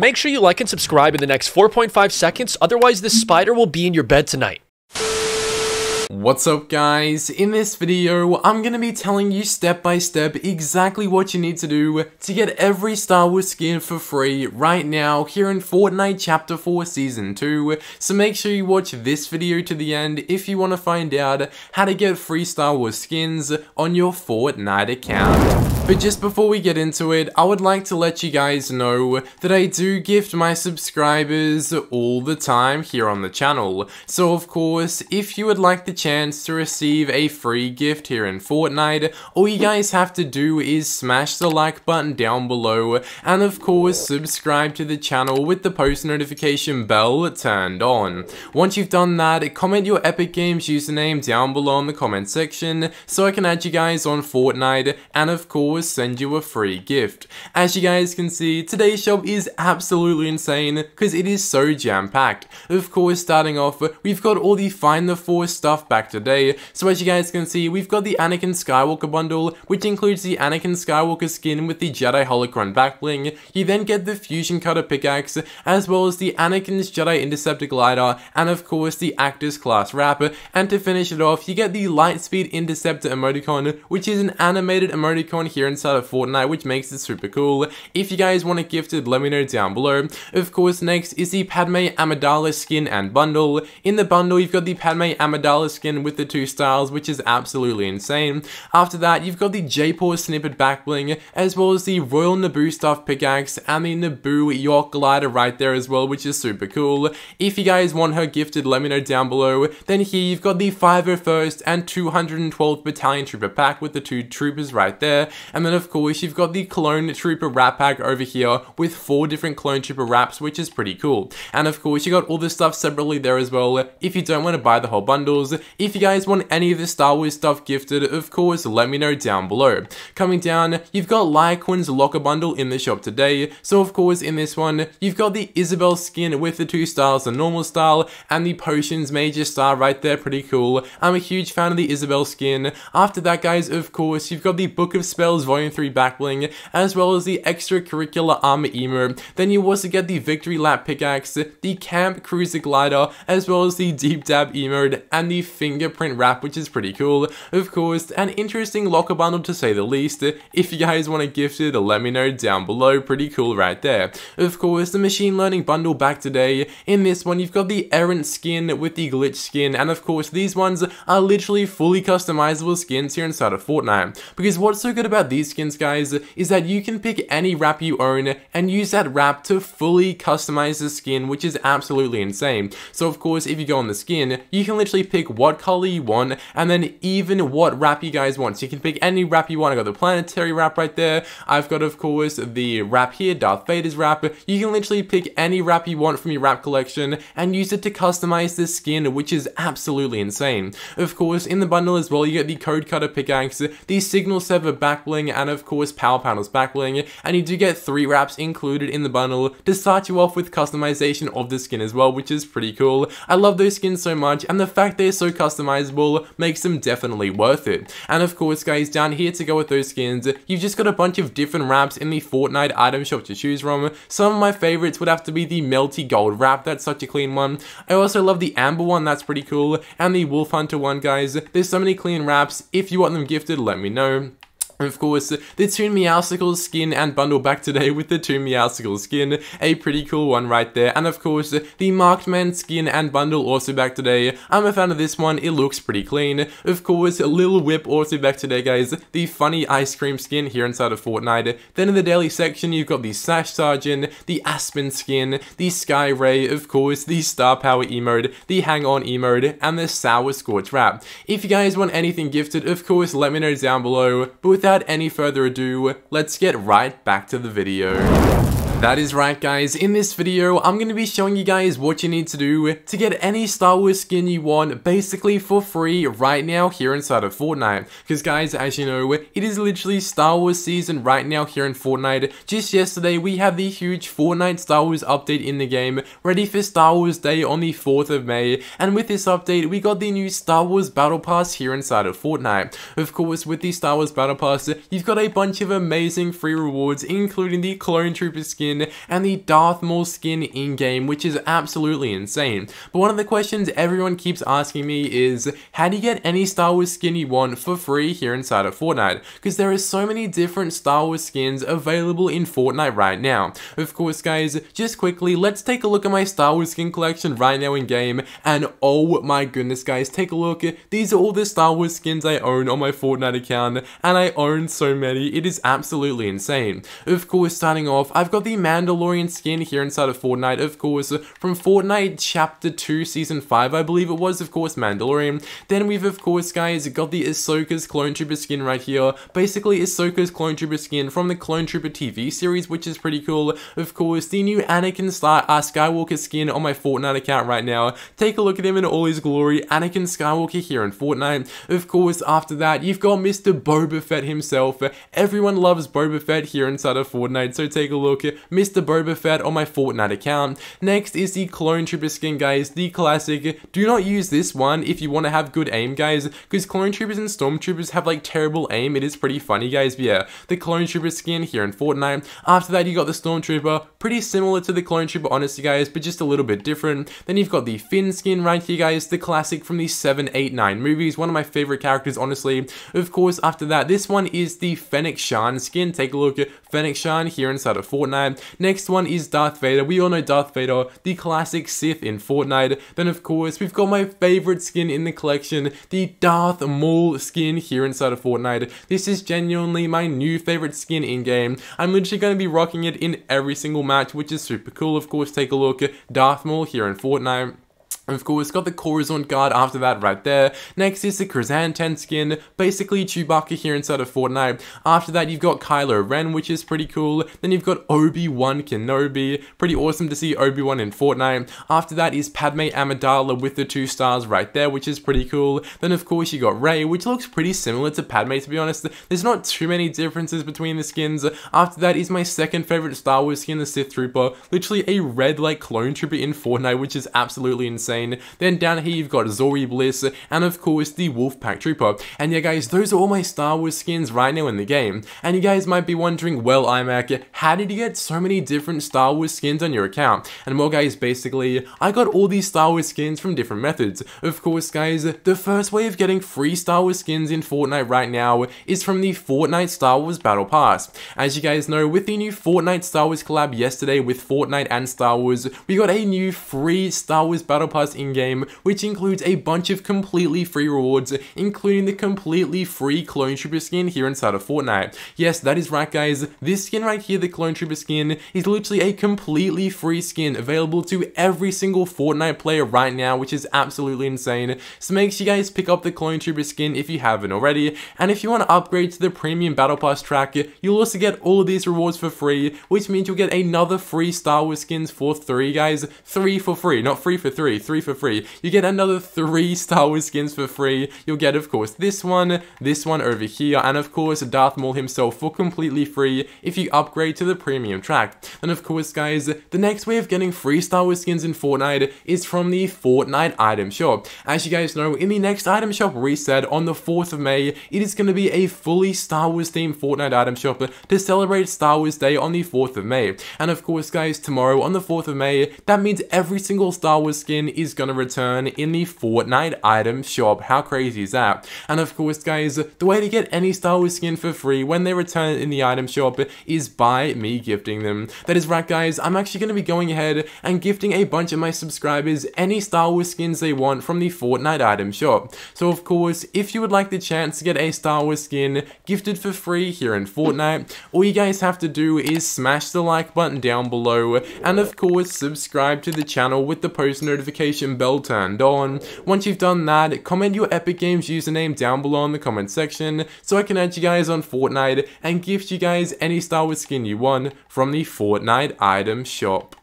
Make sure you like and subscribe in the next 4.5 seconds, otherwise this spider will be in your bed tonight. What's up guys? In this video, I'm gonna be telling you step by step exactly what you need to do to get every Star Wars skin for free right now here in Fortnite Chapter 4 Season 2. So make sure you watch this video to the end if you want to find out how to get free Star Wars skins on your Fortnite account. But just before we get into it, I would like to let you guys know that I do gift my subscribers all the time here on the channel. So of course, if you would like the chance to receive a free gift here in Fortnite, all you guys have to do is smash the like button down below, and of course subscribe to the channel with the post notification bell turned on. Once you've done that, comment your Epic Games username down below in the comment section so I can add you guys on Fortnite, and of course send you a free gift. As you guys can see, today's shop is absolutely insane because it is so jam-packed. Of course, starting off, we've got all the Find the Force stuff back today. So as you guys can see, we've got the Anakin Skywalker bundle, which includes the Anakin Skywalker skin with the Jedi Holocron backbling. You then get the Fusion Cutter pickaxe, as well as the Anakin's Jedi Interceptor glider, and of course the Actors class wrap. And to finish it off, you get the Lightspeed Interceptor emoticon, which is an animated emoticon here inside of Fortnite, which makes it super cool. If you guys want it gifted, let me know down below. Of course, next is the Padme Amidala skin and bundle. In the bundle, you've got the Padme Amidala skin with the two styles, which is absolutely insane. After that, you've got the J-Paw snippet back bling, as well as the Royal Naboo stuff pickaxe, and the Naboo York glider right there as well, which is super cool. If you guys want her gifted, let me know down below. Then here, you've got the 501st and 212th Battalion Trooper pack with the two troopers right there, and then of course you've got the Clone Trooper wrap pack over here with four different Clone Trooper wraps, which is pretty cool. And of course you got all this stuff separately there as well if you don't want to buy the whole bundles. If you guys want any of the Star Wars stuff gifted, of course let me know down below. Coming down, you've got Lachlan's locker bundle in the shop today. So of course in this one, you've got the Isabel skin with the two styles, the normal style and the potions major star right there, pretty cool. I'm a huge fan of the Isabel skin. After that guys, of course, you've got the Book of Spells Volume 3 backbling, as well as the extracurricular armor emo. Then you also get the victory lap pickaxe, the camp cruiser glider, as well as the deep dab emote and the fingerprint wrap, which is pretty cool. Of course, an interesting locker bundle to say the least. If you guys want to gift it, let me know down below. Pretty cool right there. Of course, the machine learning bundle back today. In this one, you've got the errant skin with the glitch skin, and of course, these ones are literally fully customizable skins here inside of Fortnite. Because what's so good about these skins, guys, is that you can pick any wrap you own and use that wrap to fully customize the skin, which is absolutely insane. So of course, if you go on the skin, you can literally pick what color you want and then even what wrap you guys want. So you can pick any wrap you want. I got the planetary wrap right there. I've got, of course, the wrap here, Darth Vader's wrap. You can literally pick any wrap you want from your wrap collection and use it to customize the skin, which is absolutely insane. Of course, in the bundle as well, you get the Code Cutter pickaxe, the Signal server Sever and of course, Power Panels backbling, and you do get three wraps included in the bundle to start you off with customization of the skin as well, which is pretty cool. I love those skins so much, and the fact they're so customizable makes them definitely worth it. And of course, guys, down here to go with those skins, you've just got a bunch of different wraps in the Fortnite item shop to choose from. Some of my favorites would have to be the Melty Gold wrap, that's such a clean one. I also love the Amber one, that's pretty cool, and the Wolf Hunter one, guys. There's so many clean wraps. If you want them gifted, let me know. Of course, the Toon Meowscles skin and bundle back today with the Toon Meowscles skin, a pretty cool one right there. And of course, the Marked Man skin and bundle also back today. I'm a fan of this one, it looks pretty clean. Of course, Lil Whip also back today, guys. The funny ice cream skin here inside of Fortnite. Then in the daily section, you've got the Sash Sergeant, the Aspen skin, the Sky Ray, of course, the Star Power emote, the Hang On emote, and the Sour Scorch wrap. If you guys want anything gifted, of course, let me know down below. But without without any further ado, let's get right back to the video. That is right guys, in this video I'm going to be showing you guys what you need to do to get any Star Wars skin you want basically for free right now here inside of Fortnite. Because guys, as you know, it is literally Star Wars season right now here in Fortnite. Just yesterday we had the huge Fortnite Star Wars update in the game, ready for Star Wars Day on the 4th of May. And with this update, we got the new Star Wars Battle Pass here inside of Fortnite. Of course, with the Star Wars Battle Pass, you've got a bunch of amazing free rewards, including the Clone Trooper skin skin and the Darth Maul skin in-game, which is absolutely insane. But one of the questions everyone keeps asking me is, how do you get any Star Wars skin you want for free here inside of Fortnite? Because there are so many different Star Wars skins available in Fortnite right now. Of course, guys, just quickly, let's take a look at my Star Wars skin collection right now in-game, and oh my goodness, guys, take a look. These are all the Star Wars skins I own on my Fortnite account, and I own so many, it is absolutely insane. Of course, starting off, I've got the Mandalorian skin here inside of Fortnite, of course, from Fortnite Chapter 2, Season 5, I believe it was, of course, Mandalorian. Then we've, of course, guys, got the Ahsoka's Clone Trooper skin right here. Basically, Ahsoka's Clone Trooper skin from the Clone Trooper TV series, which is pretty cool. Of course, the new Anakin Star uh, Skywalker skin on my Fortnite account right now. Take a look at him in all his glory, Anakin Skywalker here in Fortnite. Of course, after that, you've got Mr. Boba Fett himself. Everyone loves Boba Fett here inside of Fortnite, so take a look. Mr. Boba Fett on my Fortnite account. Next is the Clone Trooper skin, guys, the classic. Do not use this one if you want to have good aim, guys, because Clone Troopers and Stormtroopers have like terrible aim. It is pretty funny, guys, but yeah, the Clone Trooper skin here in Fortnite. After that, you got the Stormtrooper, pretty similar to the Clone Trooper, honestly, guys, but just a little bit different. Then you've got the Finn skin right here, guys, the classic from the 7, 8, 9 movies, one of my favorite characters, honestly. Of course, after that, this one is the Fennec Shan skin. Take a look at Fennec Shan here inside of Fortnite. Next one is Darth Vader. We all know Darth Vader, the classic Sith in Fortnite. Then, of course, we've got my favorite skin in the collection, the Darth Maul skin here inside of Fortnite. This is genuinely my new favorite skin in-game. I'm literally going to be rocking it in every single match, which is super cool. Of course, take a look at Darth Maul here in Fortnite. Of course, got the Coruscant guard after that right there. Next is the Chrysanthemum skin, basically Chewbacca here inside of Fortnite. After that, you've got Kylo Ren, which is pretty cool. Then you've got Obi-Wan Kenobi. Pretty awesome to see Obi-Wan in Fortnite. After that is Padme Amidala with the two stars right there, which is pretty cool. Then, of course, you got Rey, which looks pretty similar to Padme, to be honest. There's not too many differences between the skins. After that is my second favorite Star Wars skin, the Sith Trooper. Literally a red, like, clone trooper in Fortnite, which is absolutely insane. Then down here you've got Zorii Bliss, and of course the Wolfpack Trooper. And yeah guys, those are all my Star Wars skins right now in the game. And you guys might be wondering, well Imack, how did you get so many different Star Wars skins on your account? And well guys, basically, I got all these Star Wars skins from different methods. Of course guys, the first way of getting free Star Wars skins in Fortnite right now is from the Fortnite Star Wars Battle Pass. As you guys know, with the new Fortnite Star Wars collab yesterday with Fortnite and Star Wars, we got a new free Star Wars Battle Pass in-game game, which includes a bunch of completely free rewards, including the completely free Clone Trooper skin here inside of Fortnite. Yes, that is right guys, this skin right here, the Clone Trooper skin, is literally a completely free skin available to every single Fortnite player right now, which is absolutely insane. So make sure you guys pick up the Clone Trooper skin if you haven't already, and if you want to upgrade to the Premium Battle Pass track, you'll also get all of these rewards for free, which means you'll get another free Star Wars skins for three guys. Three for free, not free for three, three for free. You get another three Star Wars skins for free. You'll get, of course, this one, this one over here, and of course, Darth Maul himself for completely free if you upgrade to the premium track. And of course, guys, the next way of getting free Star Wars skins in Fortnite is from the Fortnite item shop. As you guys know, in the next item shop reset on the 4th of May, it is going to be a fully Star Wars themed Fortnite item shop to celebrate Star Wars Day on the 4th of May. And of course, guys, tomorrow on the 4th of May, that means every single Star Wars skin is going to return in the Fortnite item shop. How crazy is that? And of course, guys, the way to get any Star Wars skin for free when they return in the item shop is by me gifting them. That is right, guys. I'm actually going to be going ahead and gifting a bunch of my subscribers any Star Wars skins they want from the Fortnite item shop. So, of course, if you would like the chance to get a Star Wars skin gifted for free here in Fortnite, all you guys have to do is smash the like button down below and, of course, subscribe to the channel with the post bell turned on. Once you've done that, comment your Epic Games username down below in the comment section so I can add you guys on Fortnite and gift you guys any Star Wars skin you want from the Fortnite item shop.